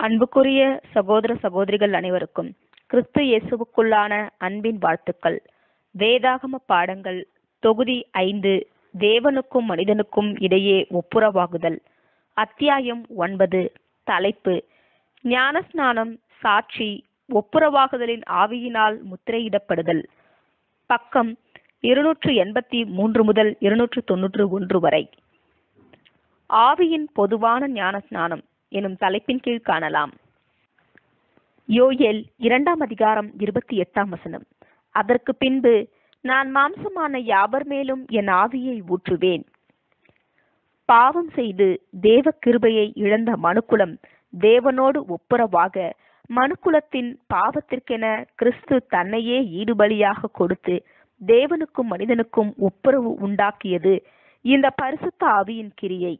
அன்புக்குரிய சகோதர சகோதரிகள் அனைவருக்கும் கிறிஸ்து இயேசுவுக்குள்ளான அன்பின் வாழ்த்துக்கள். வேதாகம பாடங்கள் தொகுதி ஐந்து தேவனுக்கும் மனிதனுக்கும் இடையே ஒப்புரவாகுதல். அத்தியாயம் ஒன்பது தலைப்பு ஞானஸ்நானம் சாட்சி ஒப்புரவாகுதலின் ஆவியினால் முத்திரையிடப்படுதல். பக்கம் இருநூற்று எண்பத்தி மூன்று முதல் இருநூற்று தொன்னூற்று ஒன்று வரை. ஆவியின் பொதுவான ஞானஸ்நானம் எனும் தலைப்பின் கீழ் காணலாம். யோயல் இரண்டாம் அதிகாரம் இருபத்தி எட்டாம் வசனம். அதற்கு பின்பு நான் மாம்சமான யாவர் மேலும் என் ஆவியை ஊற்றுவேன். பாவம் செய்து தேவ கிருபையை இழந்த மனுக்குலம் தேவனோடு ஒப்புரவாக மனுக்குலத்தின் பாவத்திற்கென கிறிஸ்து தன்னையே ஈடுபலியாக கொடுத்து தேவனுக்கும் மனிதனுக்கும் ஒப்புரவு உண்டாக்கியது இந்த பரிசுத்த ஆவியின் கிரியை.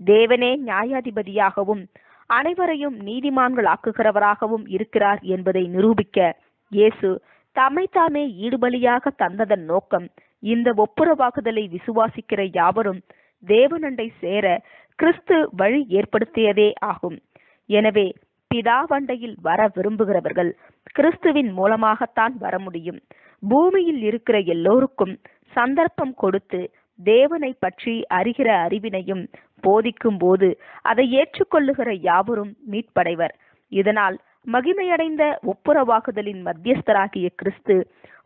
தேவனே நியாயாதிபதியாகவும் அனைவரையும் நீதிமான்களாக்குகிறவராகவும் இருக்கிறார் என்பதை நிரூபிக்க இயேசு தம்மைத்தாமே ஈடுபலியாக தந்ததன் நோக்கம் இந்த ஒப்புரவாகுதலை விசுவாசிக்கிற யாவரும் தேவனண்டை சேர கிறிஸ்து வழி ஏற்படுத்தியதே ஆகும். எனவே பிதாவண்டையில் வர விரும்புகிறவர்கள் கிறிஸ்துவின் மூலமாகத்தான் வர முடியும். பூமியில் இருக்கிற எல்லோருக்கும் சந்தர்ப்பம் கொடுத்து தேவனை பற்றி அறிகிற அறிவினையும் போதிக்கும் போது அதை ஏற்றுக்கொள்ளுகிற யாவரும் மீட்படைவர். இதனால் மகிமையடைந்த ஒப்புரவாகுதலின் மத்தியஸ்தராகிய கிறிஸ்து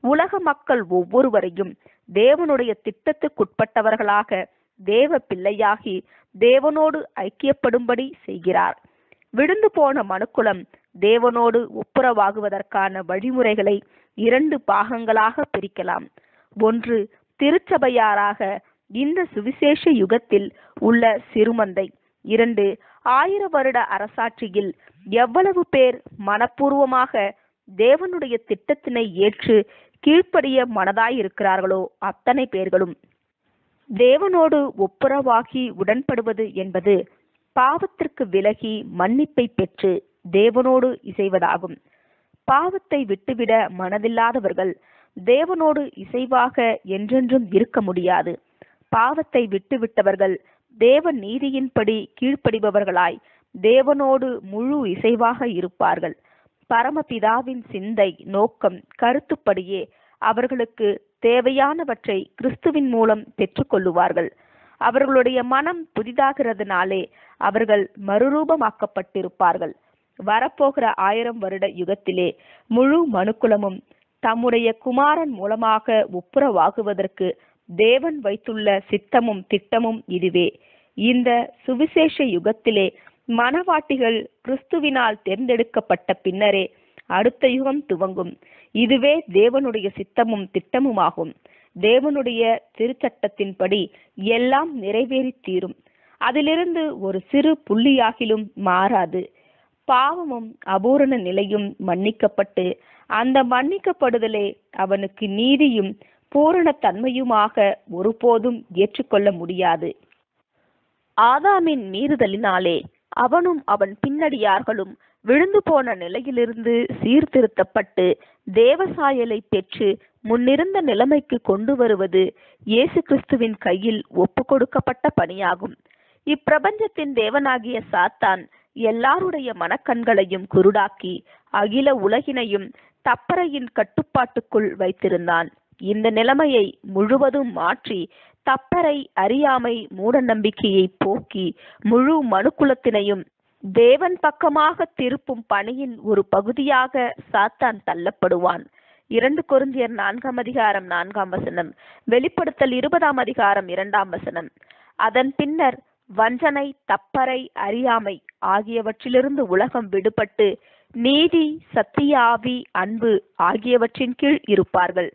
உலக மக்கள் ஒவ்வொருவரையும் தேவனுடைய திட்டத்துக்குட்பட்டவர்களாக தேவ பிள்ளையாகி தேவனோடு ஐக்கியப்படும்படி செய்கிறார். விழுந்து போன மனுக்குலம் தேவனோடு ஒப்புரவாகுவதற்கான வழிமுறைகளை இரண்டு பாகங்களாக பிரிக்கலாம். ஒன்று திருச்சபையாராக இந்த சுவிசேஷ யுகத்தில் உள்ள சிறுமந்தை. இரண்டு ஆயிர வருட அரசாட்சியில் எவ்வளவு பேர் மனப்பூர்வமாக தேவனுடைய திட்டத்தினை ஏற்று கீழ்ப்படிய மனதாயிருக்கிறார்களோ அத்தனை பேர்களும். தேவனோடு ஒப்புரவாகி உடன்படுவது என்பது பாவத்திற்கு விலகி மன்னிப்பை பெற்று தேவனோடு இசைவதாகும். பாவத்தை விட்டுவிட மனதில்லாதவர்கள் தேவனோடு இசைவாக என்றென்றும் இருக்க முடியாது. பாவத்தை விட்டுவிட்டவர்கள் தேவ நீதியின்படி கீழ்ப்படிபவர்களாய் தேவனோடு முழு இசைவாக இருப்பார்கள். பரமபிதாவின் சிந்தை நோக்கம் கருத்துப்படியே அவர்களுக்கு தேவையானவற்றை கிறிஸ்துவின் மூலம் பெற்றுக்கொள்ளுவார்கள். அவர்களுடைய மனம் புதிதாகிறதுனாலே அவர்கள் மறுரூபமாக்கப்பட்டிருப்பார்கள். வரப்போகிற ஆயிரம் வருட யுகத்திலே முழு மனுக்குலமும் தம்முடைய குமாரன் மூலமாக ஒப்புரவாகுவதற்கு தேவன் வைத்துள்ள சித்தமும் திட்டமும் இதுவே. இந்த சுவிசேஷ யுகத்திலே மனவாட்டிகள் கிறிஸ்துவினால் தேர்ந்தெடுக்கப்பட்ட பின்னரே அடுத்த யுகம் துவங்கும். இதுவே தேவனுடைய சித்தமும் திட்டமுமாகும். தேவனுடைய திருச்சட்டத்தின்படி எல்லாம் நிறைவேறி தீரும். அதிலிருந்து ஒரு சிறு புள்ளியாகிலும் மாறாது. பாவமும் அபூரண நிலையும் மன்னிக்கப்பட்டு அந்த மன்னிக்கப்படுதலே அவனுக்கு நீதியும் பூரணத்தன்மையுமாக ஒருபோதும் ஏற்றுக்கொள்ள முடியாது. ஆதாமின் மீறுதலினாலே அவனும் அவன் பின்னடியார்களும் விழுந்து போன நிலையிலிருந்து சீர்திருத்தப்பட்டு தேவசாயலை பெற்று முன்னிருந்த நிலைமைக்கு கொண்டு வருவது இயேசு கிறிஸ்துவின் கையில் ஒப்பு கொடுக்கப்பட்ட பணியாகும். இப்பிரபஞ்சத்தின் தேவனாகிய சாத்தான் எல்லாருடைய மனக்கண்களையும் குருடாக்கி அகில உலகினையும் தப்பறையின் கட்டுப்பாட்டுக்குள் வைத்திருந்தான். இந்த நிலைமையை முழுவதும் மாற்றி தப்பறை அறியாமை மூட நம்பிக்கையை போக்கி முழு மனுக்குலத்தினையும் தேவன் பக்கமாக திருப்பும் பணியின் ஒரு பகுதியாக சாத்தான் தள்ளப்படுவான். இரண்டு குருந்தியர் நான்காம் அதிகாரம் நான்காம் வசனம் வெளிப்படுத்தல் இருபதாம் அதிகாரம் இரண்டாம் வசனம். அதன் பின்னர் வஞ்சனை தப்பறை அறியாமை ஆகியவற்றிலிருந்து உலகம் விடுபட்டு நீதி சத்தியாவி அன்பு ஆகியவற்றின் கீழ் இருப்பார்கள்.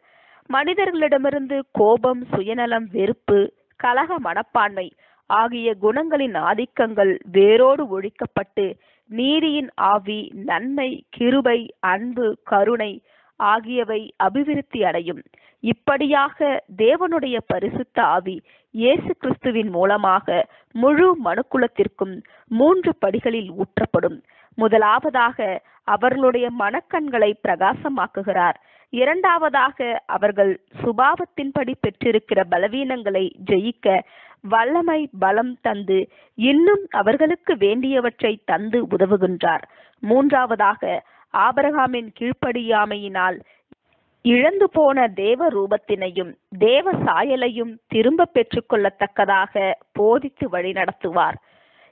மனிதர்களிடமிருந்து கோபம் சுயநலம் வெறுப்பு கலக மனப்பான்மை ஆகிய குணங்களின் ஆதிக்கங்கள் வேரோடு ஒழிக்கப்பட்டு நீதியின் ஆவி நன்மை கிருபை அன்பு கருணை ஆகியவை அபிவிருத்தி அடையும். இப்படியாக தேவனுடைய பரிசுத்த ஆவி இயேசு கிறிஸ்துவின் மூலமாக முழு மனுக்குலத்திற்கும் மூன்று படிகளில் ஊற்றப்படும். முதலாவதாக அவர்களுடைய மனக்கண்களை பிரகாசமாக்குகிறார். இரண்டாவதாக அவர்கள் சுபாவத்தின்படி பெற்றிருக்கிற பலவீனங்களை ஜெயிக்க வல்லமை பலம் தந்து இன்னும் அவர்களுக்கு வேண்டியவற்றை தந்து உதவுகின்றார். மூன்றாவதாக ஆபரகாமின் கீழ்ப்படியாமையினால் இழந்து போன தேவ ரூபத்தினையும் தேவ சாயலையும் திரும்ப பெற்றுக்கொள்ளத்தக்கதாக போதித்து வழிநடத்துவார்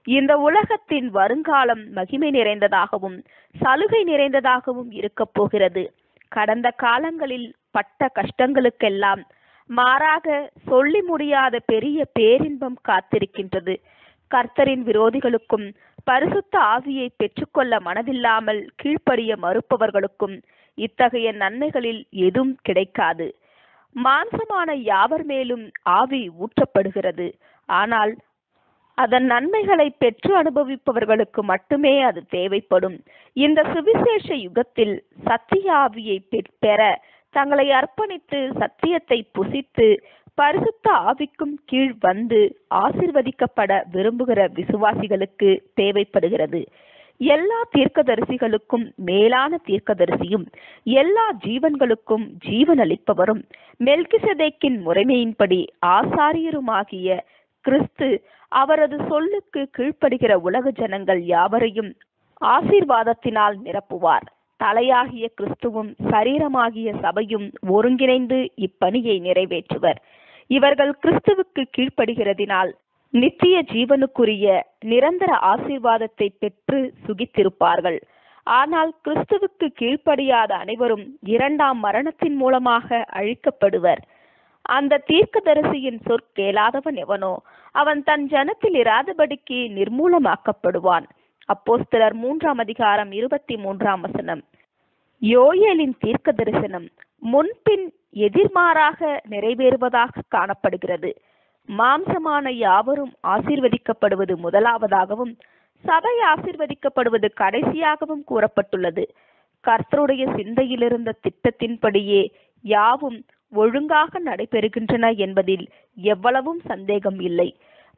இந்த உலகத்தின் வருங்காலம் மகிமை நிறைந்ததாகவும் சலுகை நிறைந்ததாகவும் இருக்கப் போகிறது. கடந்த காலங்களில் பட்ட கஷ்டங்களுக்கெல்லாம் மாறாக சொல்லி முடியாத பெரிய பேரின்பம் காத்திருக்கின்றது. கர்த்தரின் விரோதிகளுக்கும் பரிசுத்த ஆவியை பெற்றுக்கொள்ள மனதில்லாமல் கீழ்ப்படிய மறுப்பவர்களுக்கும் இத்தகைய நன்மைகளில் எதுவும் கிடைக்காது. மாம்சமான யாவர் மேலும் ஆவி ஊற்றப்படுகிறது. ஆனால் அதன் நன்மைகளை பெற்று அனுபவிப்பவர்களுக்கு மட்டுமே அது தேவைப்படும். இந்த சுவிசேஷ யுகத்தில் சத்தியாவியை பெற தங்களை அர்ப்பணித்து சத்தியத்தை புசித்து பரிசுத்த ஆவிக்கும் கீழ் வந்து ஆசிர்வதிக்கப்பட விரும்புகிற விசுவாசிகளுக்கு தேவைப்படுகிறது. எல்லா தீர்க்கதரிசிகளுக்கும் மேலான தீர்க்கதரிசியும் எல்லா ஜீவன்களுக்கும் ஜீவன் அளிப்பவரும் மெல்கிசதேக்கின் முறைமையின்படி ஆசாரியருமாகிய கிறிஸ்து அவரது சொல்லுக்கு கீழ்ப்படுகிற உலக ஜனங்கள் யாவரையும் ஆசீர்வாதத்தினால் நிரப்புவார். தலையாகிய கிறிஸ்துவும் சரீரமாகிய சபையும் ஒருங்கிணைந்து இப்பணியை நிறைவேற்றுவர். இவர்கள் கிறிஸ்துவுக்கு கீழ்ப்படுகிறதினால் நித்திய ஜீவனுக்குரிய நிரந்தர ஆசீர்வாதத்தை பெற்று சுகித்திருப்பார்கள். ஆனால் கிறிஸ்துவுக்கு கீழ்ப்படியாத அனைவரும் இரண்டாம் மரணத்தின் மூலமாக அழிக்கப்படுவர். அந்த தீர்க்கதரிசியின் சொற்கேளாதவன் எவனோ அவன் தன் ஜனத்தில் இராதபடிக்கு நிர்மூலமாக்கப்படுவான். அப்போஸ்தலர் மூன்றாம் அதிகாரம் இருபத்தி மூன்றாம் வசனம். யோயலின் தீர்க்க தரிசனம் முன்பின் எதிர்மாறாக நிறைவேறுவதாக காணப்படுகிறது. மாம்சமான யாவரும் ஆசீர்வதிக்கப்படுவது முதலாவதாகவும் சபை ஆசிர்வதிக்கப்படுவது கடைசியாகவும் கூறப்பட்டுள்ளது. கர்த்தருடைய சிந்தையிலிருந்த திட்டத்தின்படியே யாவும் ஒழுங்காக நடைபெறுகின்றன என்பதில் எவ்வளவும் சந்தேகம் இல்லை.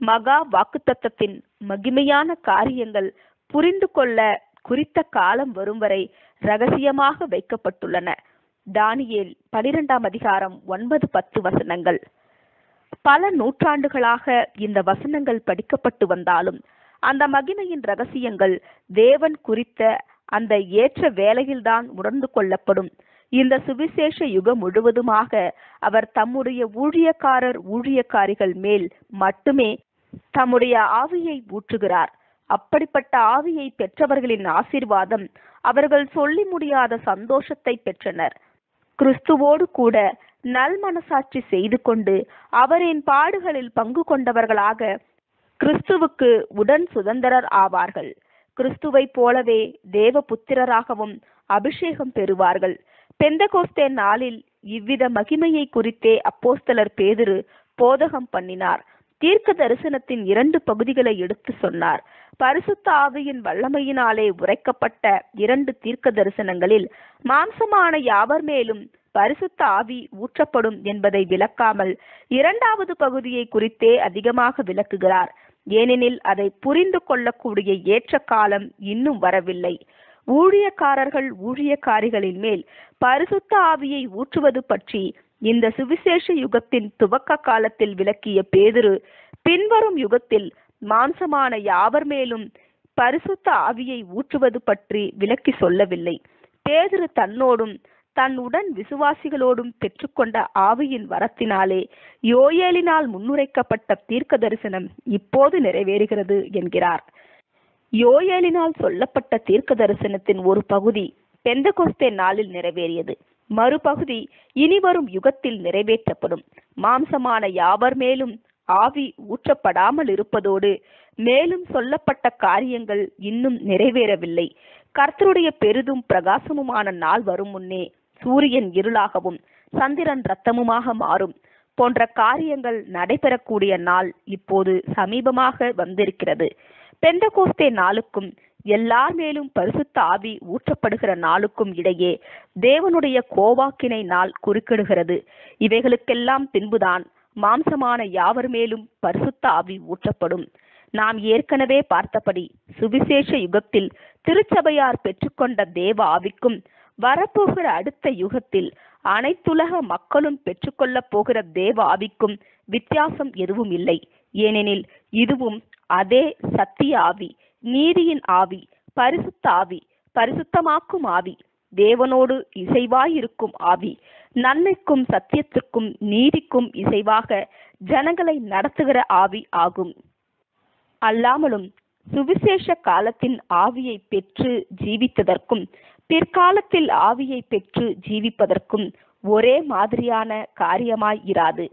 மகா வாக்குத்தத்தத்தின் மகிமையான காரியங்கள் புரிந்து கொள்ள குறித்த காலம் வரும் வரை ரகசியமாக வைக்கப்பட்டுள்ளன. தானியேல் பனிரெண்டாம் அதிகாரம் ஒன்பது பத்து வசனங்கள். பல நூற்றாண்டுகளாக இந்த வசனங்கள் படிக்கப்பட்டு வந்தாலும் அந்த மகிமையின் ரகசியங்கள் தேவன் குறித்த அந்த ஏற்ற வேலையில்தான் உணர்ந்து கொள்ளப்படும். இந்த சுவிசேஷ யுகம் முழுவதுமாக அவர் தம்முடைய ஊழியக்காரர் ஊழியக்காரிகள் மேல் மட்டுமே தம்முடைய ஆவியை ஊற்றுகிறார். அப்படிப்பட்ட ஆவியை பெற்றவர்களின் ஆசீர்வாதம் அவர்கள் சொல்லி முடியாத சந்தோஷத்தை பெற்றனர். கிறிஸ்துவோடு கூட நல் மனசாட்சி செய்து கொண்டு அவரின் பாடுகளில் பங்கு கொண்டவர்களாக கிறிஸ்துவுக்கு உடன் சுதந்திரர் ஆவார்கள். கிறிஸ்துவை போலவே தேவ புத்திரராகவும் அபிஷேகம் பெறுவார்கள். பெந்தகோஸ்தே நாளில் இவ்வித மகிமையை குறித்தே அப்போஸ்தலர் பேதுரு போதகம் பண்ணினார். தீர்க்க தரிசனத்தின் இரண்டு பகுதிகளை எடுத்து சொன்னார். பரிசுத்த ஆவியின் வல்லமையினாலே உரைக்கப்பட்ட இரண்டு தீர்க்க தரிசனங்களில் மாம்சமான யாவர் மேலும் பரிசுத்த ஆவி ஊற்றப்படும் என்பதை விளக்காமல் இரண்டாவது பகுதியை குறித்தே அதிகமாக விளக்குகிறார். ஏனெனில் அதை புரிந்து கொள்ளக்கூடிய ஏற்ற காலம் இன்னும் வரவில்லை. ஊழியக்காரர்கள் ஊழியக்காரிகளின் மேல் பரிசுத்த ஆவியை ஊற்றுவது பற்றி இந்த சுவிசேஷ யுகத்தின் துவக்க காலத்தில் விளக்கிய பேதுரு பின்வரும் யுகத்தில் மாம்சமான யாவர் மேலும் பரிசுத்த ஆவியை ஊற்றுவது பற்றி விளக்கி சொல்லவில்லை. பேதுரு தன்னோடும் தன் உடன் விசுவாசிகளோடும் பெற்றுக்கொண்ட ஆவியின் வரத்தினாலே யோயேலினால் முன்னுரைக்கப்பட்ட தீர்க்க தரிசனம் இப்போது நிறைவேறுகிறது என்கிறார். யோயேலினால் சொல்லப்பட்ட தீர்க்க தரிசனத்தின் ஒரு பகுதி பெந்தகொஸ்தே நாளில் நிறைவேறியது. மறுபகுதி இனிவரும் யுகத்தில் நிறைவேற்றப்படும். மாம்சமான யாவர் மேலும் ஆவி ஊற்றப்படாமல் இருப்பதோடு மேலும் சொல்லப்பட்ட காரியங்கள் இன்னும் நிறைவேறவில்லை. கர்த்தருடைய பெரிதும் பிரகாசமுமான நாள் வரும் முன்னே சூரியன் இருளாகவும் சந்திரன் ரத்தமுமாக மாறும் போன்ற காரியங்கள் நடைபெறக்கூடிய நாள் இப்போது சமீபமாக வந்திருக்கிறது. பெந்தகோஸ்தே நாளுக்கும் எல்லார் மேலும் பரிசுத்த ஆவி ஊற்றப்படுகிற நாளுக்கும் இடையே தேவனுடைய கோவாக்கினை நாள் குறுக்கிடுகிறது. இவைகளுக்கெல்லாம் பின்புதான் மாம்சமான யாவர் மேலும் பரிசுத்த ஆவி ஊற்றப்படும். நாம் ஏற்கனவே பார்த்தபடி சுவிசேஷ யுகத்தில் திருச்சபையார் பெற்றுக்கொண்ட தேவ ஆவிக்கும் வரப்போகிற அடுத்த யுகத்தில் அனைத்துலக மக்களும் பெற்றுக்கொள்ளப் போகிற தேவ ஆவிக்கும் வித்தியாசம் எதுவும் இல்லை. ஏனெனில் இதுவும் அதே சத்திய ஆவி நீதியின் ஆவி பரிசுத்த ஆவி பரிசுத்தமாக்கும் ஆவி தேவனோடு இசைவாயிருக்கும் ஆவி நன்மைக்கும் சத்தியத்திற்கும் நீதிக்கும் இசைவாக ஜனங்களை நடத்துகிற ஆவி ஆகும். அல்லாமலும் சுவிசேஷ காலத்தின் ஆவியை பெற்று ஜீவித்ததற்கும் பிற்காலத்தில் ஆவியை பெற்று ஜீவிப்பதற்கும் ஒரே மாதிரியான காரியமாய் இராது.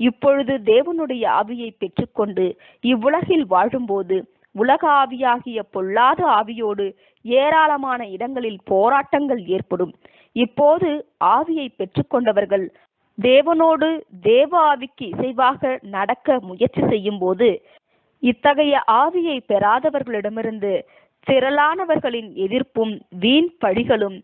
இப்பொழுது தேவனுடைய ஆவியை பெற்றுக்கொண்டு இவ்வுலகில் வாழும்போது உலக ஆவியாகிய பொல்லாத ஆவியோடு ஏராளமான இடங்களில் போராட்டங்கள் ஏற்படும். இப்போது ஆவியை பெற்றுக்கொண்டவர்கள் தேவனோடு தேவ ஆவிக்கு இசைவாக நடக்க முயற்சி செய்யும் போது இத்தகைய ஆவியை பெறாதவர்களிடமிருந்து திரளானவர்களின் எதிர்ப்பும் வீண் பழிகளும்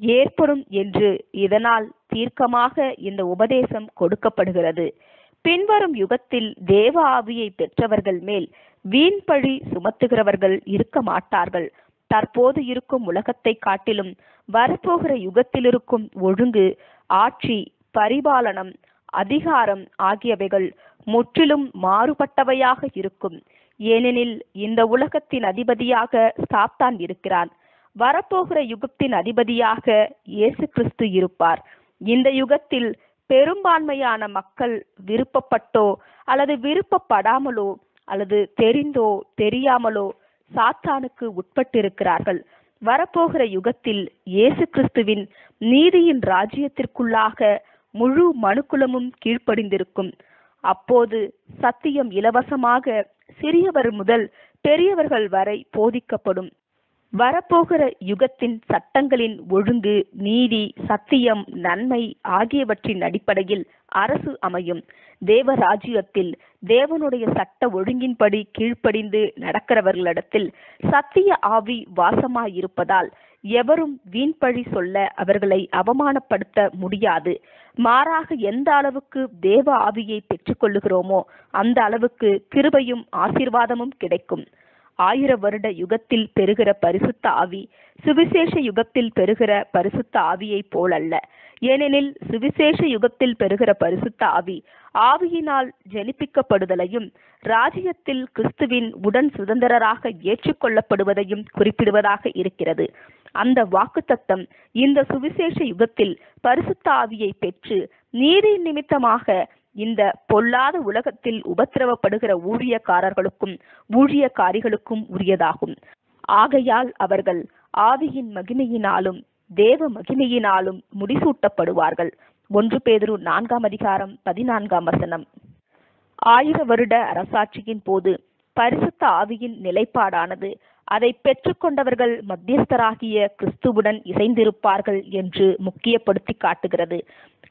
ஏற்படும் என்று இதனால் தீர்க்கமாக இந்த உபதேசம் கொடுக்கப்படுகிறது. பின்வரும் யுகத்தில் தேவ ஆவியை பெற்றவர்கள் மேல் வீண் பழி சுமத்துகிறவர்கள் இருக்க மாட்டார்கள். தற்போது இருக்கும் உலகத்தை காட்டிலும் வரப்போகிற யுகத்தில் இருக்கும் ஒழுங்கு ஆட்சி பரிபாலனம் அதிகாரம் ஆகியவைகள் முற்றிலும் மாறுபட்டவையாக இருக்கும். ஏனெனில் இந்த உலகத்தின் அதிபதியாக சாத்தான் இருக்கிறான். வரப்போகிற யுகத்தின் அதிபதியாக இயேசு கிறிஸ்து இருப்பார். இந்த யுகத்தில் பெரும்பான்மையான மக்கள் விருப்பப்பட்டோ அல்லது விருப்பப்படாமலோ அல்லது தெரிந்தோ தெரியாமலோ சாத்தானுக்கு உட்பட்டிருக்கிறார்கள். வரப்போகிற யுகத்தில் இயேசு கிறிஸ்துவின் நீதியின் ராஜ்யத்திற்குள்ளாக முழு மனுக்குலமும் கீழ்ப்படிந்திருக்கும். அப்போது சத்தியம் இலவசமாக சிறியவர் முதல் பெரியவர்கள் வரை போதிக்கப்படும். வரப்போகிற யுகத்தின் சட்டங்களின் ஒழுங்கு நீதி சத்தியம் நன்மை ஆகியவற்றின் அடிப்படையில் அரசு அமையும். தேவராஜ்யத்தில் தேவனுடைய சட்ட ஒழுங்கின்படி கீழ்ப்படிந்து நடக்கிறவர்களிடத்தில் சத்திய ஆவி வாசமாயிருப்பதால் எவரும் வீண்பழி சொல்ல அவர்களை அவமானப்படுத்த முடியாது. மாறாக எந்த அளவுக்கு தேவ ஆவியை பெற்றுக்கொள்ளுகிறோமோ அந்த அளவுக்கு கிருபையும் ஆசீர்வாதமும் கிடைக்கும். ஆயிர வருட யுகத்தில் பெறுகிற பரிசுத்த ஆவி சுவிசேஷ யுகத்தில் பெறுகிற பரிசுத்த ஆவியைப் போலல்ல. ஏனெனில் சுவிசேஷ யுகத்தில் பெறுகிற பரிசுத்த ஆவி ஆவியினால் ஜெனிப்பிக்கப்படுதலையும் ராஜ்யத்தில் கிறிஸ்துவின் உடன் சுதந்திரராக ஏற்றுக்கொள்ளப்படுவதையும் குறிப்பிடுவதாக இருக்கிறது. அந்த வாக்குத்தத்தம் இந்த சுவிசேஷ யுகத்தில் பரிசுத்த ஆவியை பெற்று நீதி நிமித்தமாக இந்த பொல்லாத உலகத்தில் உபத்திரவப்படுகிற ஊழியக்காரர்களுக்கும் ஊழியக்காரிகளுக்கும் உரியதாகும். ஆகையால் அவர்கள் ஆவியின் மகிமையினாலும் தேவ மகிமையினாலும் முடிசூட்டப்படுவார்கள். ஒன்று பேதுரு நான்காம் அதிகாரம் பதினான்காம் வசனம். ஆயிர வருட அரசாட்சியின் போது பரிசுத்த ஆவியின் நிலைப்பாடானது அதை பெற்றுக்கொண்டவர்கள் மத்தியஸ்தராகிய கிறிஸ்துவுடன் இசைந்திருப்பார்கள் என்று முக்கியப்படுத்தி காட்டுகிறது.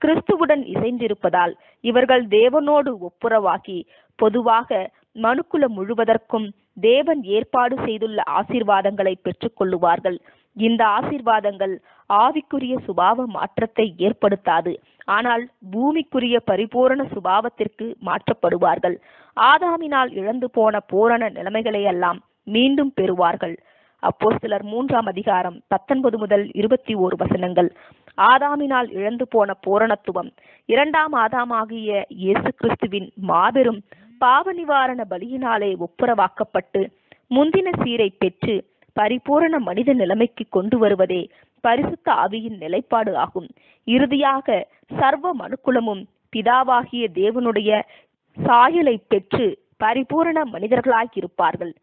கிறிஸ்துவுடன் இசைந்திருப்பதால் இவர்கள் தேவனோடு ஒப்புரவாகி பொதுவாக மனுக்குலம் முழுவதற்கும் தேவன் ஏற்பாடு செய்துள்ள ஆசீர்வாதங்களை பெற்றுக்கொள்ளுவார்கள். இந்த ஆசீர்வாதங்கள் ஆவிக்குரிய சுபாவ மாற்றத்தை ஏற்படுத்தாது. ஆனால் பூமிக்குரிய பரிபூரண சுபாவத்திற்கு மாற்றப்படுவார்கள். ஆதாமினால் இழந்து போன பூரண நிலைமைகளையெல்லாம் மீண்டும் பெறுவார்கள். அப்போ சிலர் மூன்றாம் அதிகாரம் பத்தொன்பது முதல் இருபத்தி ஓரு வசனங்கள். ஆதாமினால் இழந்து போன பூரணத்துவம். இரண்டாம் ஆதாமாகிய இயேசு கிறிஸ்துவின் மாபெரும் பாவ நிவாரண பலியினாலே ஒப்புரவாக்கப்பட்டு முந்தின சீரை பெற்று பரிபூரண மனித நிலைமைக்கு கொண்டு வருவதே பரிசுத்த ஆவியின் நிலைப்பாடு ஆகும். இறுதியாக சர்வ மனுக்குலமும் பிதாவாகிய தேவனுடைய சாயலை பெற்று பரிபூரண மனிதர்களாய் இருப்பார்கள்.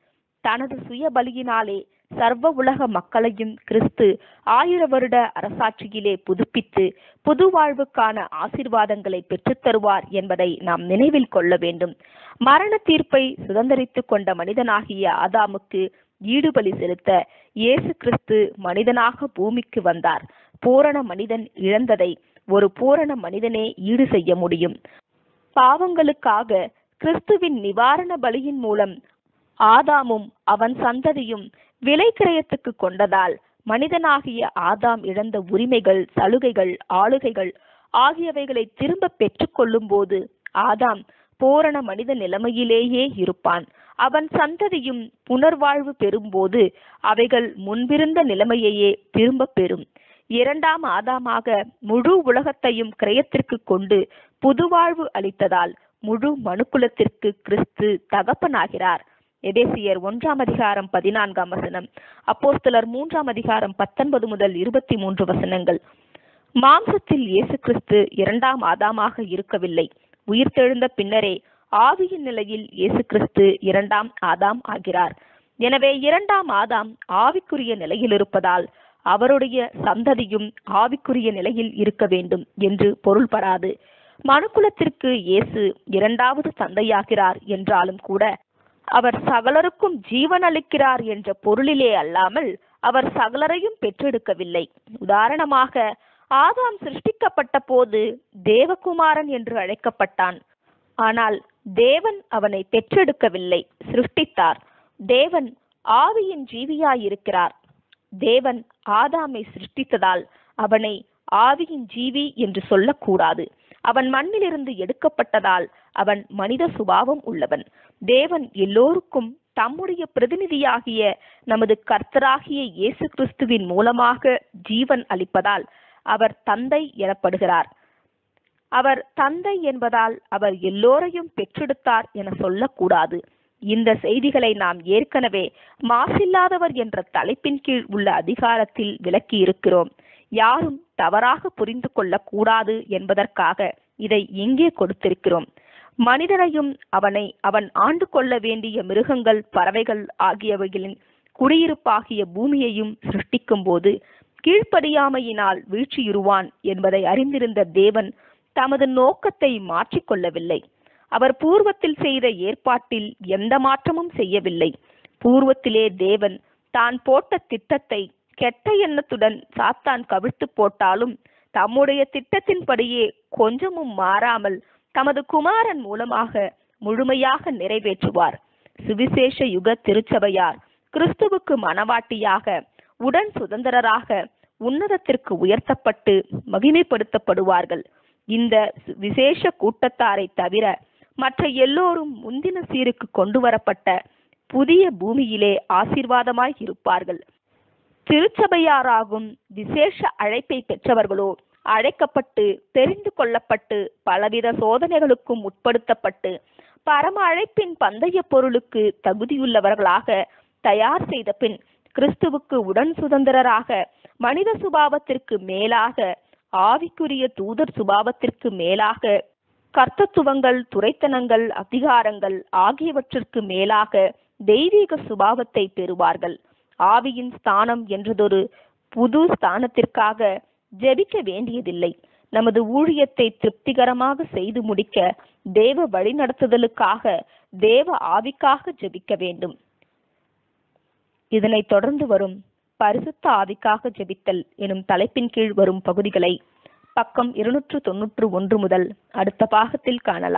தனது சுய பலியினாலே சர்வ உலக மக்களையும் கிறிஸ்து ஆயிர வருட அரசாட்சியிலே புதுப்பித்து புது வாழ்வுக்கான ஆசீர்வாதங்களை பெற்றுத்தருவார் என்பதை நாம் நினைவில் கொள்ள வேண்டும். மரண தீர்ப்பை சுதந்திரித்துக் கொண்ட மனிதனாகிய ஆதாமுக்கு ஈடுபலி செலுத்த இயேசு கிறிஸ்து மனிதனாக பூமிக்கு வந்தார். பூரண மனிதன் இழந்ததை ஒரு பூரண மனிதனே ஈடு செய்ய முடியும். பாவங்களுக்காக கிறிஸ்துவின் நிவாரண பலியின் மூலம் ஆதாமும் அவன் சந்ததியும் விலை கிரயத்துக்கு கொண்டதால் மனிதனாகிய ஆதாம் இழந்த உரிமைகள் சலுகைகள் ஆளுகைகள் ஆகியவைகளை திரும்ப பெற்றுக்கொள்ளும் போது ஆதாம் பூரண மனித நிலைமையிலேயே இருப்பான். அவன் சந்ததியும் புனர்வாழ்வு பெறும்போது அவைகள் முன்பிருந்த நிலைமையையே திரும்ப பெறும். இரண்டாம் ஆதாமாக முழு உலகத்தையும் கிரயத்திற்கு கொண்டு புதுவாழ்வு அளித்ததால் முழு மனுக்குலத்திற்கு கிறிஸ்து தகப்பனாகிறார். எபேசியர் ஒன்றாம் அதிகாரம் பதினான்காம் வசனம். அப்போஸ்தலர் மூன்றாம் அதிகாரம் பத்தொன்பது முதல் இருபத்தி மூன்று வசனங்கள். மாம்சத்தில் இயேசு கிறிஸ்து இரண்டாம் ஆதாமாக இருக்கவில்லை. உயிர்த்தெழுந்த பின்னரே ஆவியின் நிலையில் இயேசு கிறிஸ்து இரண்டாம் ஆதாம் ஆகிறார். எனவே இரண்டாம் ஆதாம் ஆவிக்குரிய நிலையில் இருப்பதால் அவருடைய சந்ததியும் ஆவிக்குரிய நிலையில் இருக்க வேண்டும் என்று பொருள்படாது. மனுக்குலத்திற்கு இயேசு இரண்டாவது தந்தையாகிறார் என்றாலும் கூட அவர் சகலருக்கும் ஜீவன் அளிக்கிறார் என்ற பொருளிலே அல்லாமல் அவர் சகலரையும் பெற்றெடுக்கவில்லை. உதாரணமாக ஆதாம் சிருஷ்டிக்கப்பட்ட போது தேவகுமாரன் என்று அழைக்கப்பட்டான். ஆனால் தேவன் அவனை பெற்றெடுக்கவில்லை சிருஷ்டித்தார். தேவன் ஆவியின் ஜீவியாயிருக்கிறார். தேவன் ஆதாமை சிருஷ்டித்ததால் அவனை ஆவியின் ஜீவி என்று சொல்லக்கூடாது. அவன் மண்ணிலிருந்து எடுக்கப்பட்டதால் அவன் மனித சுபாவம் உள்ளவன். தேவன் எல்லோருக்கும் தம்முடைய பிரதிநிதியாகிய நமது கர்த்தராகிய இயேசு கிறிஸ்துவின் மூலமாக ஜீவன் அளிப்பதால் அவர் தந்தை எனப்படுகிறார். அவர் தந்தை என்பதால் அவர் எல்லோரையும் பெற்றெடுத்தார் என சொல்லக்கூடாது. இந்த செய்திகளை நாம் ஏற்கனவே மாசில்லாதவர் என்ற தலைப்பின் கீழ் உள்ள அதிகாரத்தில் விளக்கி இருக்கிறோம் யாரும் தவறாக புரிந்து கொள்ளக்கூடாது என்பதற்காக இதை இங்கே கொடுத்திருக்கிறோம். மனிதனையும் அவனை அவன் ஆண்டு கொள்ள வேண்டிய மிருகங்கள் பறவைகள் ஆகியவைகளின் குடியிருப்பாகிய பூமியையும் சிருஷ்டிக்கும் போது கீழ்ப்படியாமையினால் வீழ்ச்சியுறுவான் என்பதை அறிந்திருந்த தேவன் தமது நோக்கத்தை மாற்றிக்கொள்ளவில்லை. அவர் பூர்வத்தில் செய்த ஏற்பாட்டில் எந்த மாற்றமும் செய்யவில்லை. பூர்வத்திலே தேவன் தான் போட்ட திட்டத்தை கெட்ட எண்ணத்துடன் சாத்தான் கவிழ்த்து போட்டாலும் தம்முடைய திட்டத்தின்படியே கொஞ்சமும் மாறாமல் தமது குமாரன் மூலமாக முழுமையாக நிறைவேற்றுவார். சுவிசேஷ யுக திருச்சபையார் கிறிஸ்துவுக்கு மனவாட்டியாக உடன் சுதந்திரராக உன்னதத்திற்கு உயர்த்தப்பட்டு மகிமைப்படுத்தப்படுவார்கள். இந்த விசேஷ கூட்டத்தாரை தவிர மற்ற எல்லோரும் முந்தின சீருக்கு கொண்டு வரப்பட்ட புதிய பூமியிலே ஆசீர்வாதமாய் இருப்பார்கள். திருச்சபையாராகும் விசேஷ அழைப்பை பெற்றவர்களோ அழைக்கப்பட்டு தெரிந்து கொள்ளப்பட்டு பலவித சோதனைகளுக்கும் உட்படுத்தப்பட்டு பரம அழைப்பின் பந்தய பொருளுக்கு தகுதியுள்ளவர்களாக தயார் செய்த பின் கிறிஸ்துவுக்கு உடன் சுதந்திரராக மனித சுபாவத்திற்கு மேலாக ஆவிக்குரிய தூதர் சுபாவத்திற்கு மேலாக கர்த்தத்துவங்கள் துரைத்தனங்கள் அதிகாரங்கள் ஆகியவற்றிற்கு மேலாக தெய்வீக சுபாவத்தை பெறுவார்கள். ஆவியின் ஸ்தானம் என்றதொரு புது ஸ்தானத்திற்காக ஜெபிக்க வேண்டியதில்லை. நமது ஊழியத்தை திருப்திகரமாக செய்து முடிக்க தேவ வழிநடத்துதலுக்காக தேவ ஆவிக்காக ஜெபிக்க வேண்டும். இதனைத் தொடர்ந்து வரும் பரிசுத்த ஆவிக்காக ஜெபித்தல் எனும் தலைப்பின் கீழ் வரும் பகுதிகளை பக்கம் இருநூற்று தொன்னூற்று ஒன்று முதல் அடுத்த பாகத்தில் காணலாம்.